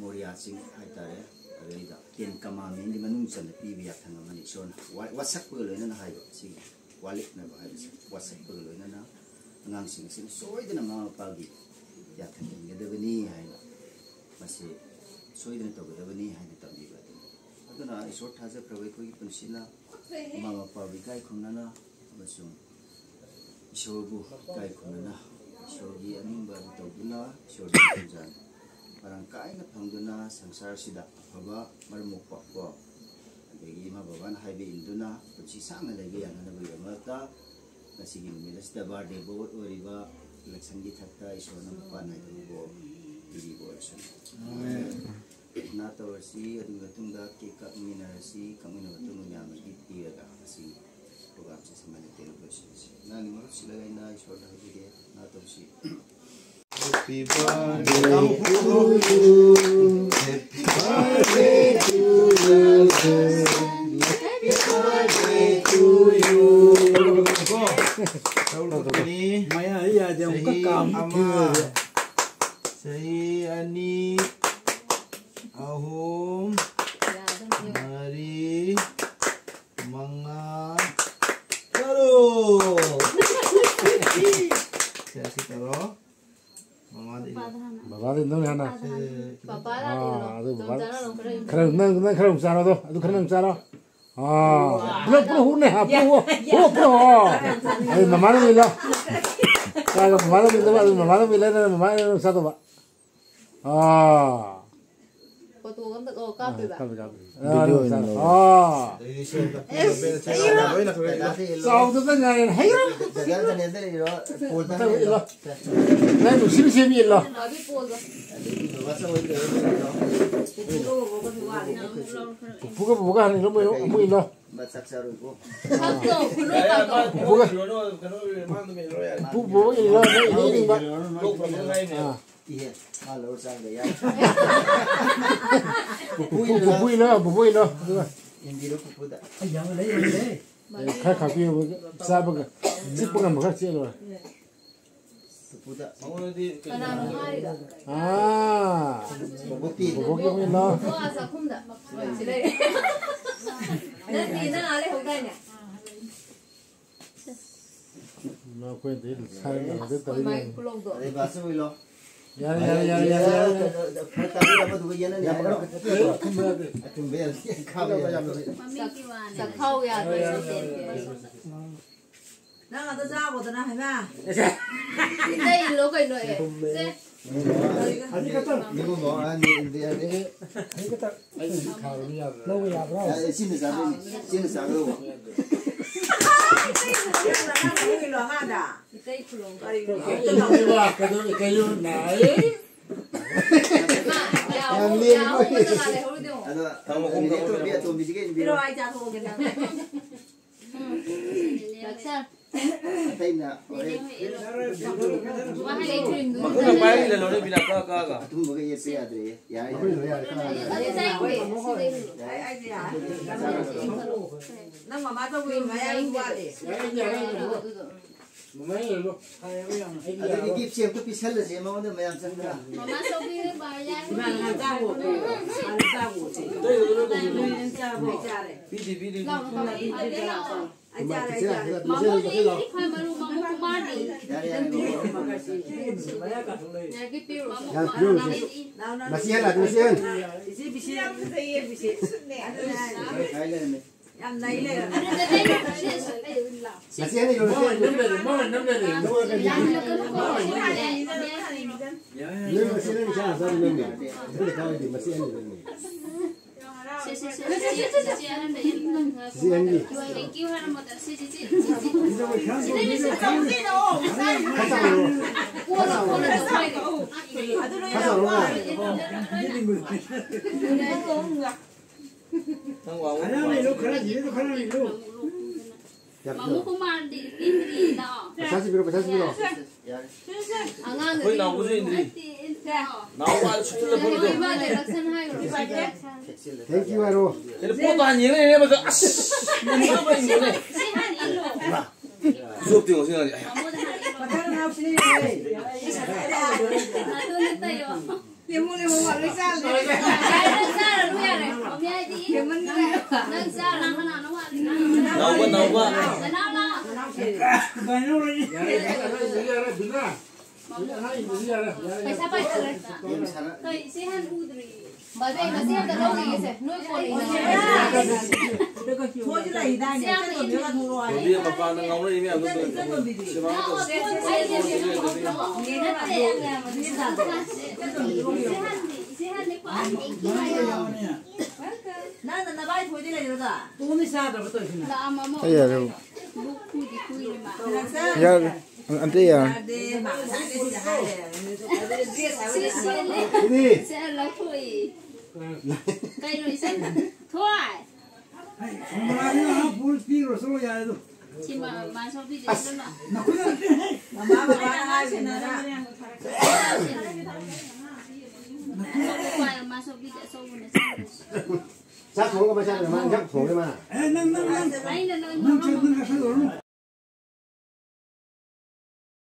Moria Singh hai tare reida ken kama min di manung san pi biak thang ma ni son whatsapp ko lo na hai, si. Wallet na hai whatsapp ko lo na ngang sing sing soi de na ma pa gi ya thang ni de ni hai na. Ma si soi de to de ni hai na tam bi ba de aduna isor tha ja prawe ko gi pun si na. Ma ma pa bi kai khum na na ma su isor bu kai khum na na isor gi aning ba to bu na isor barangkai gatangduna sangsar sida. Lagi marmukpakwa adagi mababan haibe induna. Punsi sanga lagi yang ana bagi amata ngasigi milas da bar de bot oriba election di thakta isona na ibo diri bo action na tawarsi adu gatunda ke kami minarasi kamina gatunu nyamagi tiraga asi program se samane telu question na ni maru silagaina isona haibe na tawarsi Happy birthday to you. Happy birthday to you. Maya iya dia muka kamu Saya ani ahum mari manga baru. Saya si taro. Mama di. Baba di nung hana. Papa Ah, aduh baba. Keren. Keren nung nung keren cara tu. Aduh keren cara. Ah, belum belum hune ha belum. Oh belum. Ayo mama ni bila. Kalau mama ni bila, mama ni bila, mama ni satu pak. Ah. Có tu cũng được ô cáp rồi Kapi kapi. Ah. Sao tu kan yang hey lah. Jangan tanya tadi lo. Pulta Tahu ilah. Nah, tu sini sini ilah. Nói biết buồn rồi. Masa woi ke. Buka buka ni lo mau mau ilah. Masak saru ko. Khác rồi, cứ lúc nào cũng Buka. Bu bu ilah ni ini pak. Sang. Khai khai kia sao chip mà khác chia rồi. Pupuda. cái nào cũng hay cả. À. Puputi. Bu bu kia ilah. Có à sao không được. Chỉ đây. Nên thì nó nói lên hôm nay nè. Mà quên thế sai là cái tới Hôm nay này. cũng lâu rồi. Ada bahasa woi lo khâu ya rồi đang ở tôi ra của tôi này mà đây lố cái nội Xin được giá bên, xin được giá bên. Pero hay ya todo que está. Mukul उपाय ले लोड़े बिना का का का तुम मगे ये से याद रे यार ना मामा तो कोई माया हुआ ले Mamãe, eu Ele que tinha que pisar lá, mas onde me amsa pra? Mamãe só vive bailar. Mas não tá bom. Não tá bom. Não tá bom. Pidi, pidi. Não, não, não. Ajar, ajar. Mamãe, ele foi malu, mamãe com mani. Masih ada, masih ada. Isi bising, isi bising. Ada. ꯌꯥꯝ ꯂꯩ ꯂꯩ ꯅꯆꯦꯅ ꯌꯣꯟꯁꯦ ꯅꯝꯗꯔꯤ ꯃꯃꯜ ꯅꯝꯗꯔꯤ ꯅꯣꯏ ꯃꯁꯤꯅ ꯅꯤꯁꯥ ꯍꯥꯁꯥꯅ ꯅꯝꯃꯤ ꯅꯪꯅ ꯀꯥꯎꯏꯗꯤ ꯃꯁꯤ ꯑꯅꯤ ꯅꯝꯃꯤ ཁྱི ཕྱད năm này. làm nó cứ có này Lên mà xin lên sao sao lên này. Cái này cao thì mà xin lên này. chị chị chị chị chị chị anh đây Xin anh đi. thank you hai một chị chị chị chị chị đây là sao gì đâu qua là qua là tụi mày Khá rồi mà. Thằng hoàng. Dạ. mà mua cũng bán đi đi đi đó Sao xin biết, sao xin biết. Ya. à ngang Ôi, nào có gì đi. Nào qua chút là Ôi, bưng mà để đặt sân hay rồi. Thank you Aro. Cái foto anh nhớ này mà cái. Mình nấu quá nấu quá पैसा पैसा तो इसे हम उधर ही बजे मसी हम तो लोग इसे नो कोली खोज रही दाने तो मेरा दूर आ रही है पापा ने गांव में हम तो सेवा तो ये ना ये ना ये ना này đây này cái đồ nó 扎手干你？扎手的嘛？哎，那那那，你这、你这手。